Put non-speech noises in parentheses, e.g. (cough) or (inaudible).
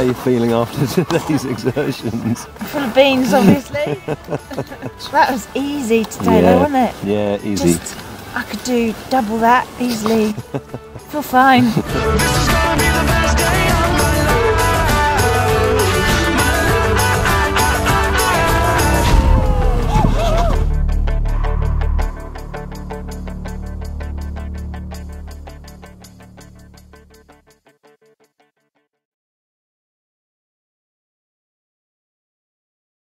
How are you feeling after (laughs) today's exertions? Full of beans, obviously. (laughs) that was easy today, Yeah. though, wasn't it? Yeah, easy. Just, I could do double that easily. (laughs) Feel fine.